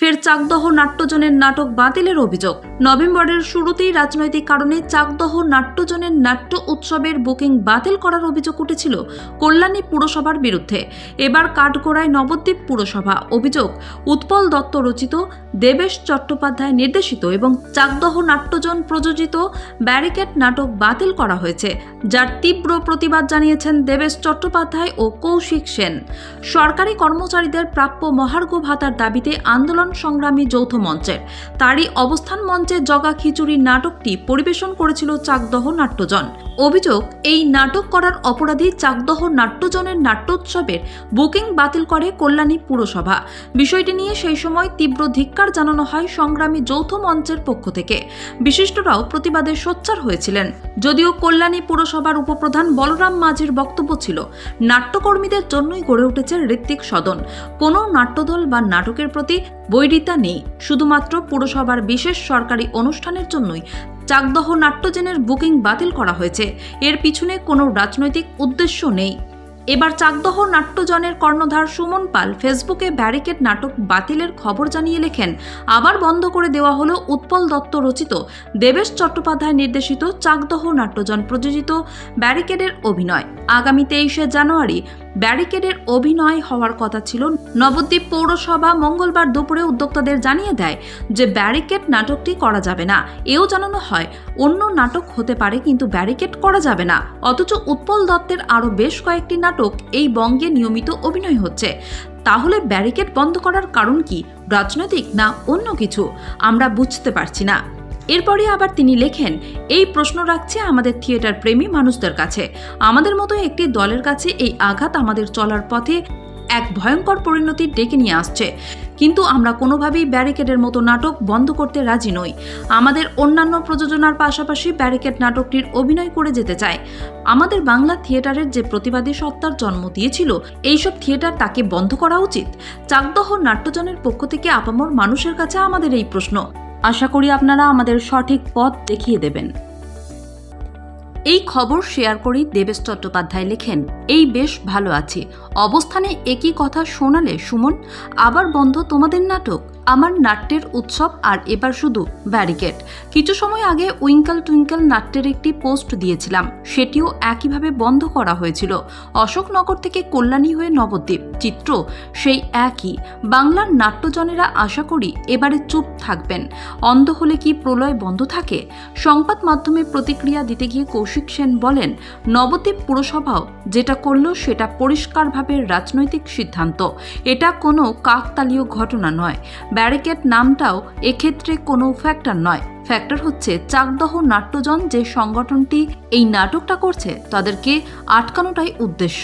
ফের চাকদহ নাট্যজনের নাটক বাতিলের অভিযোগ। নভেম্বরের শুরুতেই রাজনৈতিক কারণে চাকদহ নাট্যজনের নাট্য উৎসবের বুকিং বাতিল করার অভিযোগ উঠেছিল কল্যাণী পুরসভার বিরুদ্ধে। এবার কাঠগোড়ায় নবদ্বীপ পুরসভা। অভিযোগ, উৎপল দত্ত রচিত, দেবেশ চট্টোপাধ্যায় নির্দেশিত এবং চাকদহ নাট্যজন প্রযোজিত ব্যারিকেড নাটক বাতিল করা হয়েছে, যার তীব্র প্রতিবাদ জানিয়েছেন দেবেশ চট্টোপাধ্যায় ও কৌশিক সেন। সরকারি কর্মচারীদের প্রাপ্য মহার্ঘ ভাতার দাবিতে আন্দোলন সংগ্রামী যৌথ মঞ্চের। তারই অবস্থান মঞ্চে জগা খিচুড়ি নাটকটি পরিবেশন করেছিল চাকদহ নাট্যজন। অভিযোগ, এই নাটক করার অপরাধী চাকদহ নাট্যজনের নাট্যোৎসবের বুকিং বাতিল করে কল্যাণী পুরসভা। বিষয়টি নিয়ে সেই সময় তীব্র ধিক্কার জানানো হয় সংগ্রামী যৌথ মঞ্চের পক্ষ থেকে। বিশিষ্টরাও প্রতিবাদে সোচ্চার হয়েছিলেন। যদিও কল্যাণী পুরসভার উপপ্রধান বলরাম মাঝির বক্তব্য ছিল, নাট্যকর্মীদের জন্যই গড়ে উঠেছে ঋত্বিক সদন। কোনো নাট্যদল বা নাটকের প্রতি বৈরিতা নেই। শুধুমাত্র পুরসভার বিশেষ সরকারি অনুষ্ঠানের জন্যই চাকদহ নাট্যজেনের বুকিং বাতিল করা হয়েছে। এর পিছনে কোনো রাজনৈতিক উদ্দেশ্য নেই। এবার চাকদহ নাট্যজনের কর্ণধার সুমন পাল ফেসবুকে ব্যারিকেড নাটক বাতিলের খবর জানিয়ে লেখেন, আবার বন্ধ করে দেওয়া হলো উৎপল দত্ত রচিত দেবেশ চট্টোপাধ্যায় নির্দেশিত চাকদহ নাট্যজন প্রযোজিত ব্যারিকেডের অভিনয়। আগামী তেইশে জানুয়ারি ব্যারিকেডের অভিনয় হওয়ার কথা ছিল। নবদ্বীপ পৌরসভা মঙ্গলবার দুপুরে উদ্যোক্তাদের জানিয়ে দেয় যে ব্যারিকেড নাটকটি করা যাবে না। এও জানানো হয়, অন্য নাটক হতে পারে কিন্তু ব্যারিকেড করা যাবে না। অথচ উৎপল দত্তের আরও বেশ কয়েকটি নাটক এই বঙ্গে নিয়মিত অভিনয় হচ্ছে। তাহলে ব্যারিকেড বন্ধ করার কারণ কি? রাজনৈতিক না অন্য কিছু? আমরা বুঝতে পারছি না। এরপরে আবার তিনি লেখেন, এই প্রশ্ন রাখছে আমাদের থিয়েটার প্রেমী মানুষদের কাছে। আমাদের মতো একটি দলের কাছে এই আঘাত আমাদের চলার পথে এক ভয়ঙ্কর পরিণতি ডেকে নিয়ে আসছে। কিন্তু আমরা কোনোভাবেই ব্যারিকেডের মতো নাটক বন্ধ করতে রাজি নই। আমাদের অন্যান্য প্রযোজনার পাশাপাশি ব্যারিকেড নাটকটির অভিনয় করে যেতে চায়। আমাদের বাংলা থিয়েটারের যে প্রতিবাদী সত্তার জন্ম দিয়েছিল, এইসব থিয়েটার তাকে বন্ধ করা উচিত। চাকদহ নাট্যজনের পক্ষ থেকে আপামর মানুষের কাছে আমাদের এই প্রশ্ন। আশা করি আপনারা আমাদের সঠিক পথ দেখিয়ে দেবেন। এই খবর শেয়ার করি দেবেশ চট্টোপাধ্যায় লেখেন, এই বেশ, ভালো আছি। অবস্থানে একই কথা শোনালে সুমন, আবার বন্ধ তোমাদের নাটক? আমার নাট্যের উৎসব আর এবার শুধু ব্যারিকেড। কিছু সময় আগে উইঙ্কেল টুইঙ্কেল নাট্যের একটি পোস্ট দিয়েছিলাম। সেটিও একইভাবে বন্ধ করা হয়েছিল। অশোকনগর থেকে কল্যাণী হয়ে নবদ্বীপ। চিত্র সেই একই। বাংলার নাট্যজনেরা আশা করি এবারে চুপ থাকবেন। অন্ধ হলে কি প্রলয় বন্ধ থাকে? সংবাদ মাধ্যমে প্রতিক্রিয়া দিতে গিয়ে কৌশিক সেন বলেন, নবদ্বীপ পুরসভাও যেটা করল সেটা পরিষ্কারভাবে রাজনৈতিক সিদ্ধান্ত। এটা কোনো কাকতালীয় ঘটনা নয়। ব্যারিকেড নামটাও এক্ষেত্রে কোনো ফ্যাক্টর নয়। ফ্যাক্টর হচ্ছে চাকদহ নাট্যজন যে সংগঠনটি এই নাটকটা করছে, তাদেরকে আটকানোটাই উদ্দেশ্য।